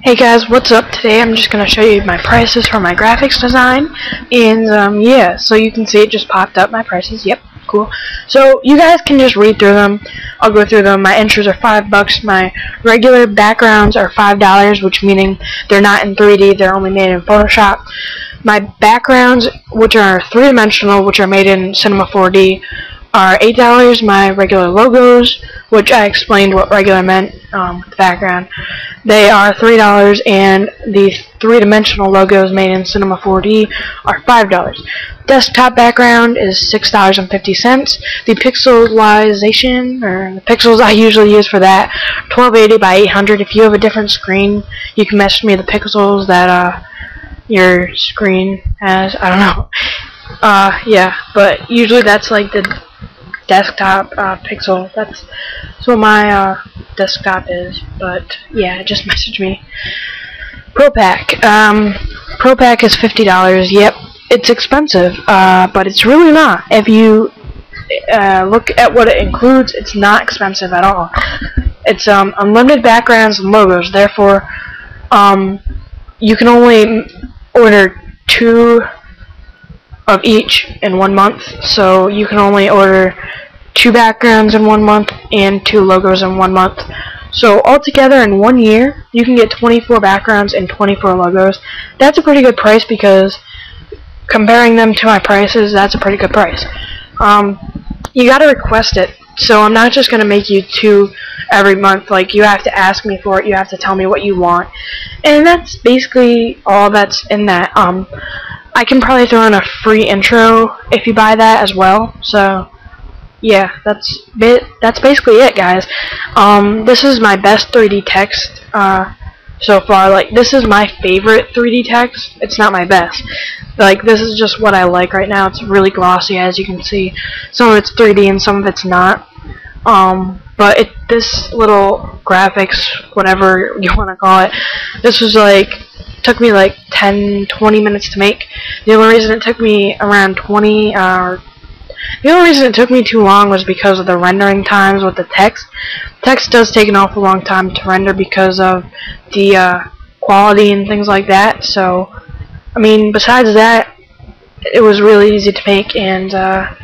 Hey guys, what's up? Today I'm just going to show you my prices for my graphics design, and um, yeah, so you can see it just popped up, my prices, yep, cool. So you guys can just read through them, I'll go through them, my intros are 5 bucks, my regular backgrounds are $5, which meaning they're not in 3D, they're only made in Photoshop. My backgrounds, which are three-dimensional, which are made in Cinema 4D, are $8. My regular logos, which I explained what regular meant um, with the background, they are $3 and the three-dimensional logos made in Cinema 4D are $5. Desktop background is $6.50. The pixelization, or the pixels I usually use for that, 1280 by 800. If you have a different screen, you can message me the pixels that uh, your screen has. I don't know. Uh, yeah, but usually that's like the desktop uh, pixel. That's, that's what my uh, desktop is. But yeah, just message me. ProPack. Um, ProPack is fifty dollars. Yep, it's expensive, uh, but it's really not. If you uh, look at what it includes, it's not expensive at all. It's um, unlimited backgrounds and logos. Therefore, um, you can only order two of each in one month. So you can only order two backgrounds in one month and two logos in one month. So altogether in one year, you can get 24 backgrounds and 24 logos. That's a pretty good price because comparing them to my prices, that's a pretty good price. Um, you gotta request it. So I'm not just gonna make you two every month. Like you have to ask me for it. You have to tell me what you want, and that's basically all that's in that. Um, I can probably throw in a free intro if you buy that as well. So yeah, that's bit. That's basically it, guys. Um, this is my best 3D text uh, so far. Like this is my favorite 3D text. It's not my best. Like this is just what I like right now. It's really glossy, as you can see. Some of it's 3D and some of it's not. Um, but it this little graphics, whatever you want to call it, this was like took me like 10 20 minutes to make. The only reason it took me around 20 uh, the only reason it took me too long was because of the rendering times with the text. Text does take an awful long time to render because of the uh, quality and things like that so I mean besides that it was really easy to make and uh,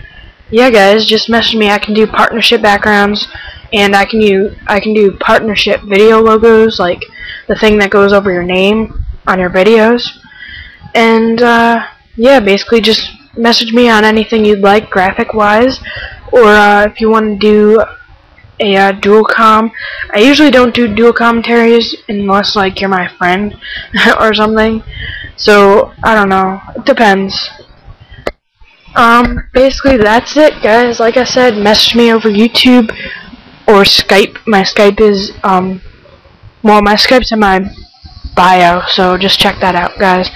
yeah guys just message me. I can do partnership backgrounds and I can do I can do partnership video logos like the thing that goes over your name on your videos. And uh, yeah, basically just message me on anything you'd like graphic wise or uh, if you want to do a uh, dual com. I usually don't do dual commentaries unless like you're my friend or something. So I don't know. It depends. Um, basically that's it, guys. Like I said, message me over YouTube or Skype. My Skype is um, well, my Skype's in my bio, so just check that out, guys.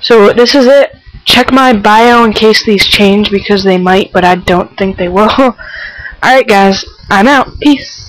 So this is it. Check my bio in case these change because they might, but I don't think they will. Alright, guys. I'm out. Peace.